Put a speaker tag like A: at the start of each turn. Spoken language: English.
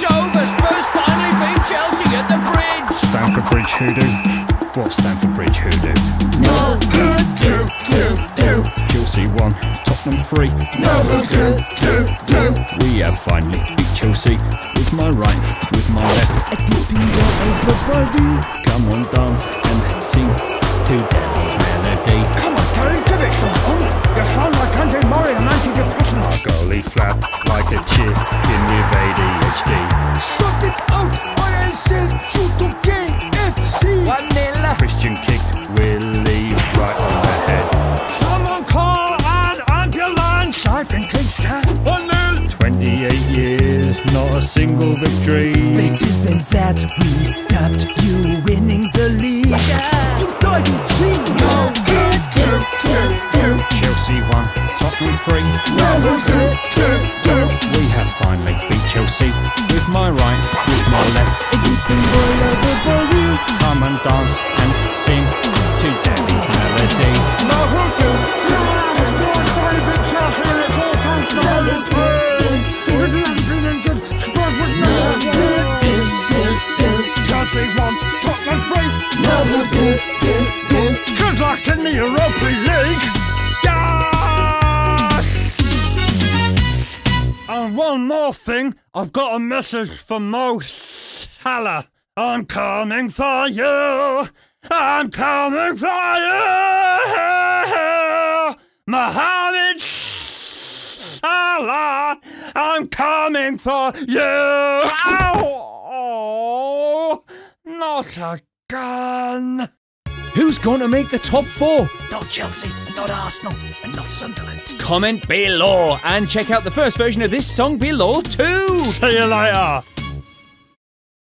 A: It's over. Spurs finally beat Chelsea at the bridge.
B: Stamford Bridge hoodoo. What Stamford Bridge hoodoo?
C: No hoodoo, doo, doo.
B: Chelsea one, Tottenham three.
C: No hoodoo, doo, doo.
B: We have finally beat Chelsea with my right, with my left.
C: A dipping your everybody.
B: Come on, dance and sing to Daddy's melody.
D: Come on, Gary, give it some oomph. You sound like Andy Murray and antidepressants.
B: Goalie flap like a chip in with
A: One nil.
B: Christian kicked Willie right on the head.
D: Someone call an ambulance. I think it's time. One nil.
B: 28 years, not a single victory.
C: Better than that, we stopped you winning the league.
D: You diving cheat.
C: No hoodoo, doo, doo.
B: Chelsea one, Tottenham three.
C: No hoodoo, doo, doo.
B: We have finally beat Chelsea with my right, with my left. And dance and sing to Daddy's melody.
D: No hoodoo. It's more sorry big Chelsea and it's all thanks to Harry Kane. If he hadn't been injured, Spurs would never have one.
C: Doo, doo, doo.
D: Chelsea won, Tottenham three.
C: No hoodoo, doo, doo.
D: Good luck in the Europa League. Yes! And one more thing, I've got a message for Mo Salah. I'm coming for you. I'm coming for you. Muhammad Salah. I'm coming for you. Ow! Not again.
A: Who's going to make the top four?
C: Not Chelsea, not Arsenal, and not Sunderland.
A: Comment below and check out the first version of this song below too.
D: See you later.